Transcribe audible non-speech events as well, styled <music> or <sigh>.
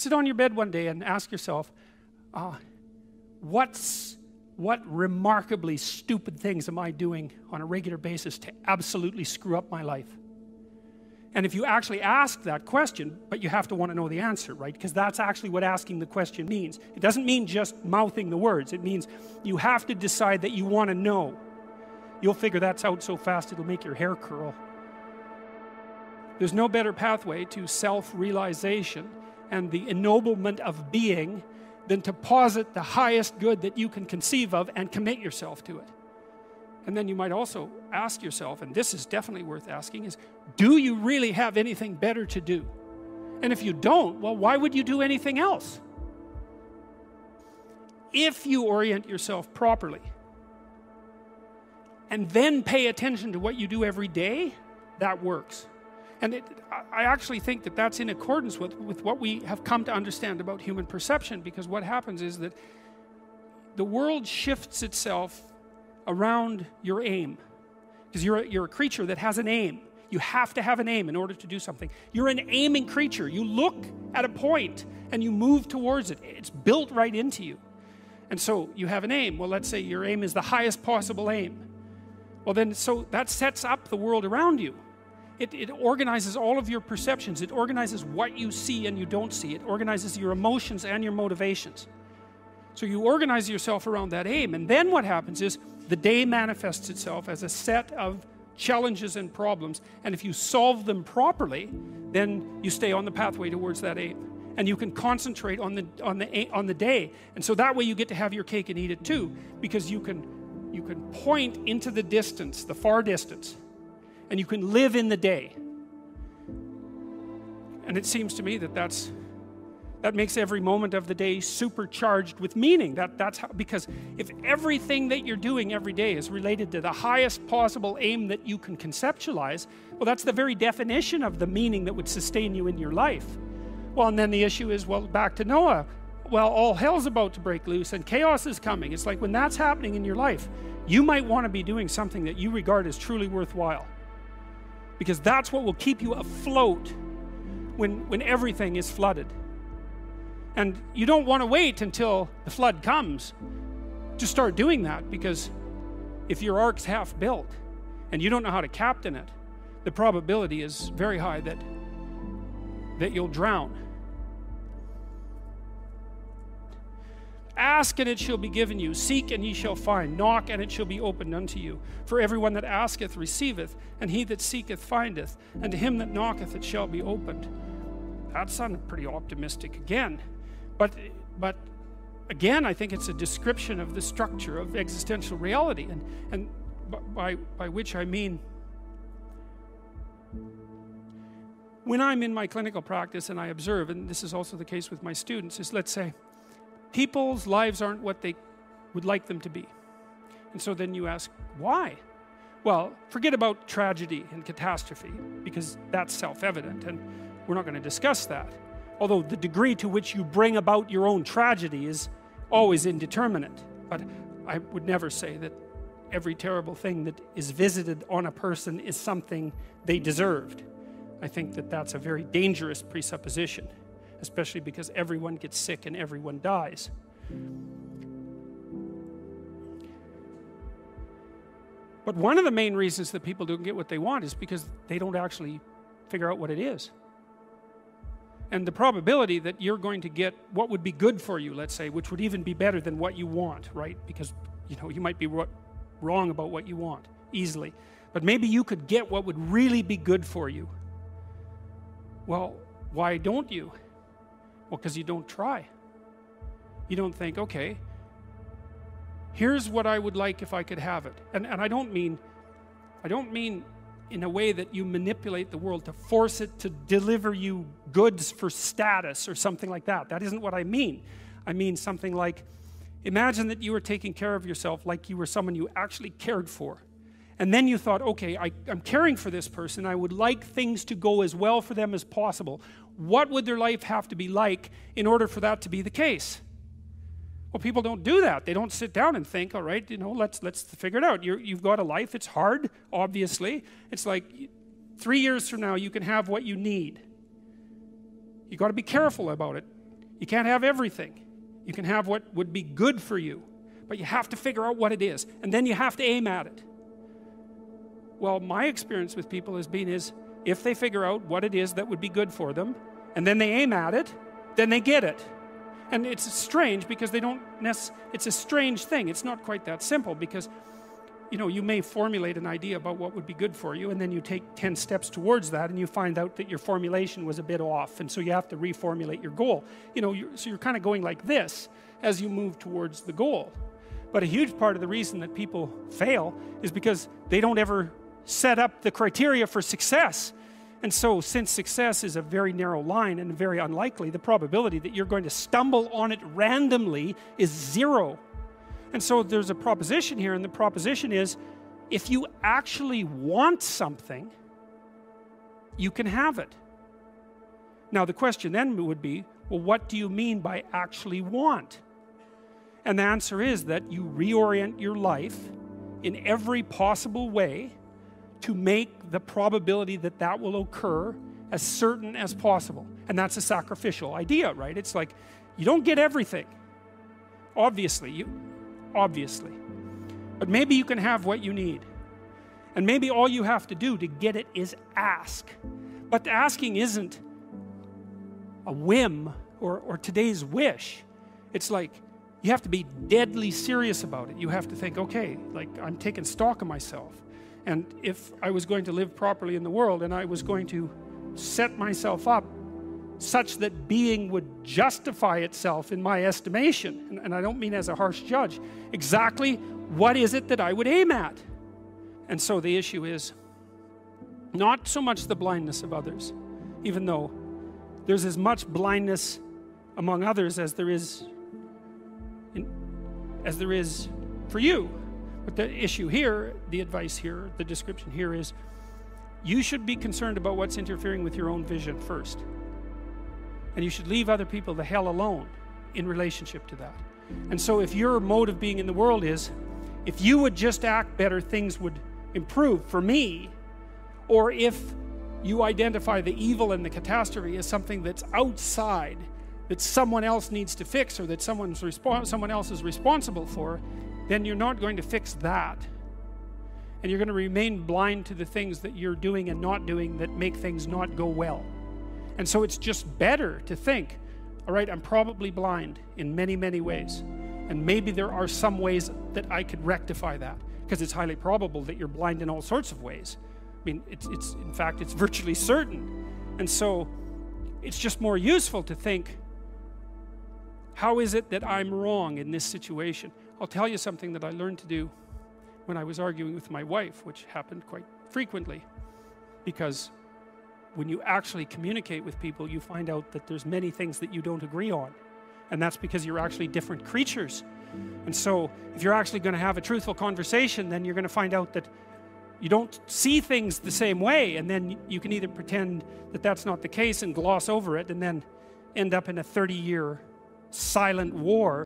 sit on your bed one day and ask yourself uh, what's what remarkably stupid things am I doing on a regular basis to absolutely screw up my life? And if you actually ask that question but you have to want to know the answer right? Because that's actually what asking the question means. It doesn't mean just mouthing the words. It means you have to decide that you want to know. You'll figure that's out so fast it'll make your hair curl. There's no better pathway to self-realization and the ennoblement of being than to posit the highest good that you can conceive of and commit yourself to it and then you might also ask yourself, and this is definitely worth asking, is do you really have anything better to do? And if you don't, well, why would you do anything else? If you orient yourself properly and then pay attention to what you do every day, that works. And it, I actually think that that's in accordance with, with what we have come to understand about human perception because what happens is that the world shifts itself around your aim. Because you're, you're a creature that has an aim. You have to have an aim in order to do something. You're an aiming creature. You look at a point and you move towards it. It's built right into you. And so you have an aim. Well, let's say your aim is the highest possible aim. Well, then, so that sets up the world around you. It, it organizes all of your perceptions. It organizes what you see and you don't see. It organizes your emotions and your motivations. So you organize yourself around that aim. And then what happens is the day manifests itself as a set of challenges and problems. And if you solve them properly, then you stay on the pathway towards that aim. And you can concentrate on the, on the, on the day. And so that way you get to have your cake and eat it too. Because you can, you can point into the distance, the far distance. And you can live in the day. And it seems to me that that's that makes every moment of the day supercharged with meaning. That that's how because if everything that you're doing every day is related to the highest possible aim that you can conceptualize well that's the very definition of the meaning that would sustain you in your life. Well and then the issue is well back to noah. Well all hell's about to break loose and chaos is coming. It's like when that's happening in your life you might want to be doing something that you regard as truly worthwhile because that's what will keep you afloat when when everything is flooded and you don't want to wait until the flood comes to start doing that because if your ark's half built and you don't know how to captain it, the probability is very high that that you'll drown. Ask and it shall be given you. Seek and ye shall find. Knock and it shall be opened unto you. For everyone that asketh receiveth, and he that seeketh findeth, and to him that knocketh it shall be opened. That sounded pretty optimistic again. But, but again, I think it's a description of the structure of existential reality, and, and by, by which I mean when I'm in my clinical practice and I observe, and this is also the case with my students, is let's say people's lives aren't what they would like them to be. And so then you ask, why? Well, forget about tragedy and catastrophe because that's self evident, and we're not going to discuss that although the degree to which you bring about your own tragedy is always indeterminate. But I would never say that every terrible thing that is visited on a person is something they deserved. I think that that's a very dangerous presupposition, especially because everyone gets sick and everyone dies. But one of the main reasons that people don't get what they want is because they don't actually figure out what it is. And the probability that you're going to get what would be good for you let's say which would even be better than what you want right? Because you know you might be wrong about what you want easily. But maybe you could get what would really be good for you. Well why don't you well because you don't try you don't think okay here's what I would like if I could have it and, and I don't mean I don't mean in a way that you manipulate the world to force it to deliver you goods for status or something like that. That isn't what I mean. I mean something like imagine that you were taking care of yourself like you were someone you actually cared for. And then you thought, okay, I, am caring for this person. I would like things to go as well for them as possible. What would their life have to be like in order for that to be the case? Well, people don't do that. They don't sit down and think, all right, you know, let's, let's figure it out. you you've got a life. It's hard, obviously. It's like three years from now, you can have what you need. You've got to be careful about it. You can't have everything. You can have what would be good for you, but you have to figure out what it is, and then you have to aim at it. Well, my experience with people has been is if they figure out what it is that would be good for them, and then they aim at it, then they get it. And it's strange because they don't necessarily, it's a strange thing. It's not quite that simple because you know, you may formulate an idea about what would be good for you, and then you take 10 steps towards that, and you find out that your formulation was a bit off, and so you have to reformulate your goal. You know, you're, so you're kind of going like this as you move towards the goal. But a huge part of the reason that people fail is because they don't ever set up the criteria for success. And so, since success is a very narrow line and very unlikely, the probability that you're going to stumble on it randomly is zero. And so there's a proposition here, and the proposition is if you actually want something, you can have it. Now, the question then would be well, what do you mean by actually want? And the answer is that you reorient your life in every possible way to make the probability that that will occur as certain as possible. And that's a sacrificial idea, right? It's like you don't get everything. Obviously, you, obviously. But maybe you can have what you need. And maybe all you have to do to get it is ask. But asking isn't a whim or, or today's wish. It's like you have to be deadly serious about it. You have to think, okay, like I'm taking stock of myself. And if I was going to live properly in the world and I was going to set myself up such that being would justify itself in my estimation. And, and, I don't mean as a harsh judge. Exactly what is it that I would aim at? And so the issue is not so much the blindness of others, even though there's as much blindness among others as there is in, as there is for you. But the issue here, the advice here, the description here is you should be concerned about what's interfering with your own vision first. And you should leave other people the hell alone in relationship to that. And so, if your mode of being in the world is, if you would just act better, things would improve for me, or if you identify the evil and the catastrophe as something that's outside, that someone else needs to fix, or that someone's someone else is responsible for, then you're not going to fix that. And you're going to remain blind to the things that you're doing and not doing that make things not go well. And so it's just better to think, all right, I'm probably blind in many, many ways. And maybe there are some ways that I could rectify that because it's highly probable that you're blind in all sorts of ways. I mean, it's, it's, in fact, it's <laughs> virtually certain. And so it's just more useful to think, how is it that I'm wrong in this situation? I'll tell you something that I learned to do when I was arguing with my wife, which happened quite frequently because when you actually communicate with people, you find out that there's many things that you don't agree on. And that's because you're actually different creatures. And so, if you're actually going to have a truthful conversation, then you're going to find out that you don't see things the same way. And then you can either pretend that that's not the case and gloss over it and then end up in a 30 year silent war